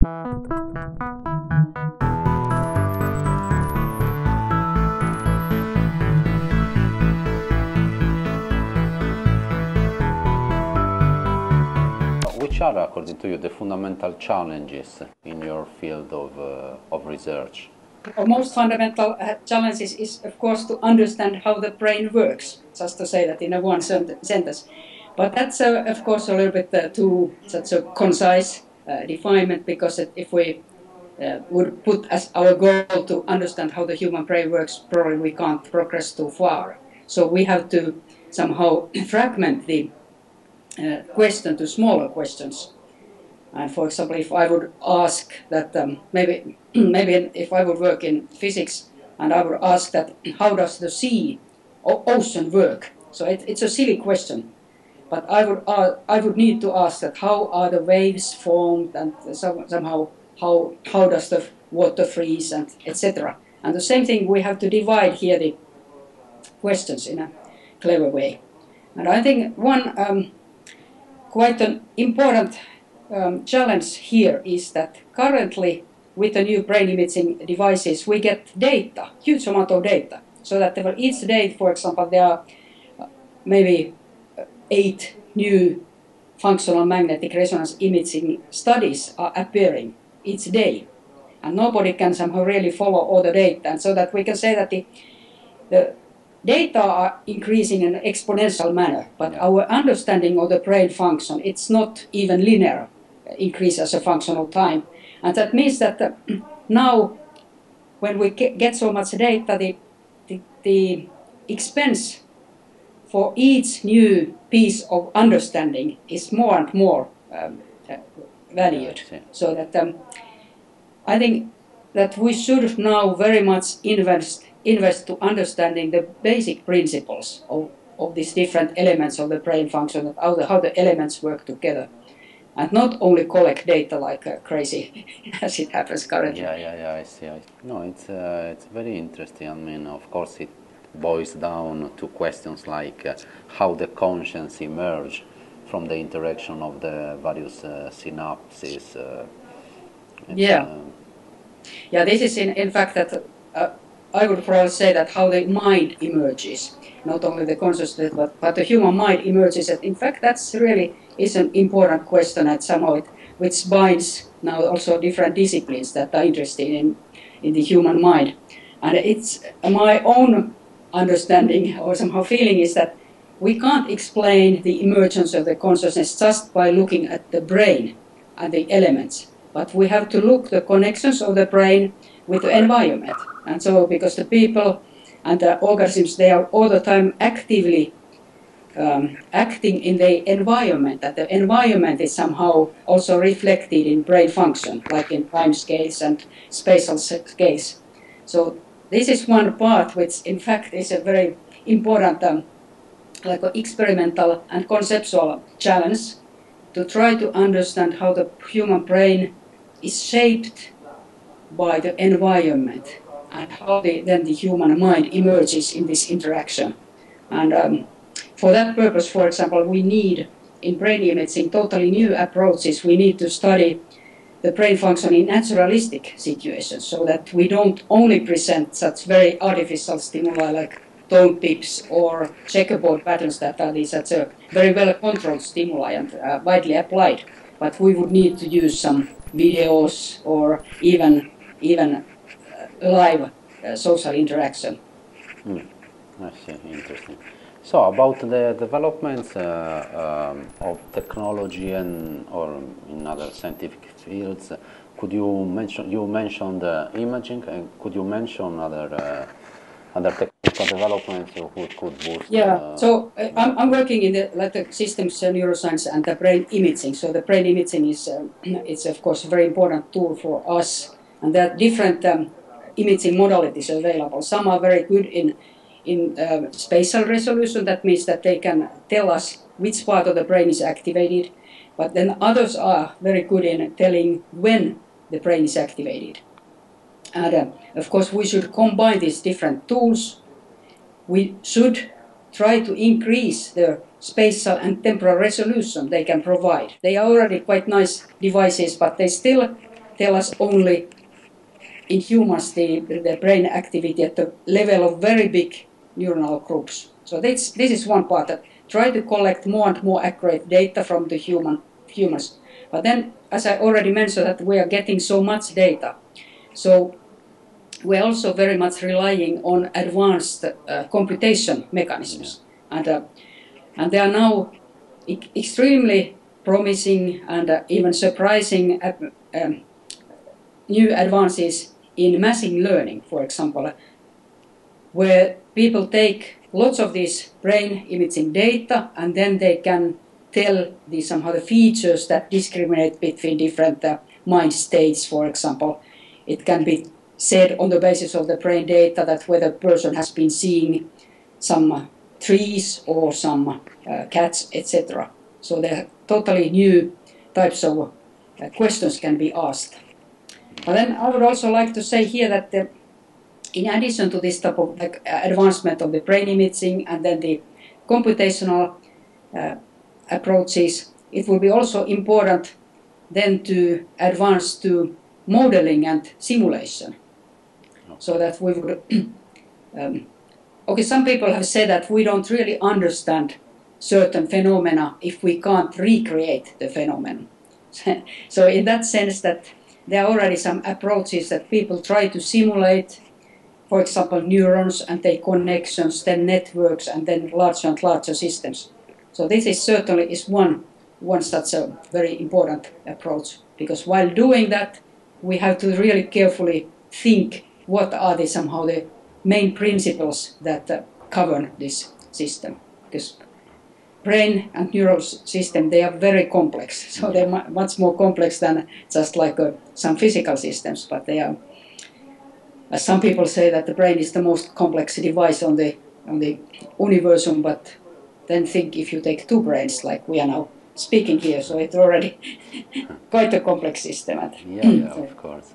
Which are, according to you, the fundamental challenges in your field of, uh, of research? Our most fundamental uh, challenges is, of course, to understand how the brain works, just to say that in a one sentence. But that's, uh, of course, a little bit uh, too such a concise uh, definement because if we uh, would put as our goal to understand how the human brain works, probably we can't progress too far. So we have to somehow fragment the uh, question to smaller questions. And for example, if I would ask that um, maybe maybe if I would work in physics and I would ask that how does the sea or ocean work? So it, it's a silly question, but I would uh, I would need to ask that how are the waves formed and some, somehow how how does the water freeze and etc. And the same thing we have to divide here the questions in a clever way. And I think one um, quite an important um, challenge here is that currently with the new brain imaging devices we get data, huge amount of data. So that for each day, for example, there are uh, maybe eight new functional magnetic resonance imaging studies are appearing each day. And nobody can somehow really follow all the data. And so that we can say that the, the data are increasing in an exponential manner, but our understanding of the brain function, it's not even linear increase as a function of time. And that means that uh, now, when we get so much data, the, the, the expense for each new piece of understanding is more and more um, uh, valued. So that um, I think that we should now very much invest invest to understanding the basic principles of, of these different elements of the brain function, how the, how the elements work together. And not only collect data like uh, crazy, as it happens currently. Yeah, yeah, yeah, I see. I, no, it's, uh, it's very interesting. I mean, of course, it boils down to questions like uh, how the conscience emerge from the interaction of the various uh, synapses. Uh, yeah. Uh, yeah, this is in, in fact that I would probably say that how the mind emerges, not only the consciousness, but, but the human mind emerges. And in fact, that's really is an important question and somehow it, which binds now also different disciplines that are interested in, in the human mind. And it's my own understanding or somehow feeling is that we can't explain the emergence of the consciousness just by looking at the brain and the elements, but we have to look the connections of the brain with the environment. And so, because the people and the organisms, they are all the time actively um, acting in the environment, that the environment is somehow also reflected in brain function, like in time scales and spatial scales. So this is one part which in fact is a very important um, like experimental and conceptual challenge to try to understand how the human brain is shaped by the environment and how the, then the human mind emerges in this interaction. And um, for that purpose, for example, we need in brain imaging totally new approaches. We need to study the brain function in naturalistic situations so that we don't only present such very artificial stimuli like tone pips or checkerboard patterns that are these such a very well controlled stimuli and uh, widely applied. But we would need to use some videos or even even live uh, social interaction. Mm. I see, interesting. So about the developments uh, um, of technology and or in other scientific fields, could you mention you mentioned uh, imaging and could you mention other uh, other technical developments who could boost? Yeah, so uh, I'm, I'm working in the like systems neuroscience and the brain imaging. So the brain imaging is it's of course a very important tool for us, and there are different um, imaging modalities available. Some are very good in in uh, spatial resolution. That means that they can tell us which part of the brain is activated. But then others are very good in telling when the brain is activated. And uh, of course, we should combine these different tools. We should try to increase the spatial and temporal resolution they can provide. They are already quite nice devices, but they still tell us only in humans the, the brain activity at the level of very big neuronal groups. So this, this is one part that try to collect more and more accurate data from the human humans. But then, as I already mentioned, that we are getting so much data. So we're also very much relying on advanced uh, computation mechanisms. And, uh, and they are now e extremely promising and uh, even surprising uh, um, new advances in machine learning, for example, where people take lots of these brain imaging data and then they can tell the somehow the features that discriminate between different uh, mind states, for example. It can be said on the basis of the brain data that whether a person has been seeing some uh, trees or some uh, cats, etc. So there are totally new types of uh, questions can be asked. But then I would also like to say here that the, in addition to this type of like, advancement of the brain imaging and then the computational uh, approaches, it will be also important then to advance to modeling and simulation so that we would. um, okay, some people have said that we don't really understand certain phenomena if we can't recreate the phenomenon. so in that sense that there are already some approaches that people try to simulate, for example, neurons and their connections, then networks, and then larger and larger systems. So this is certainly is one one such a very important approach because while doing that, we have to really carefully think what are the somehow the main principles that uh, govern this system because brain and neural system they are very complex so they're mu much more complex than just like uh, some physical systems but they are as some people say that the brain is the most complex device on the on the universum but then think if you take two brains like we are now speaking here so it's already quite a complex system. Yeah, yeah of course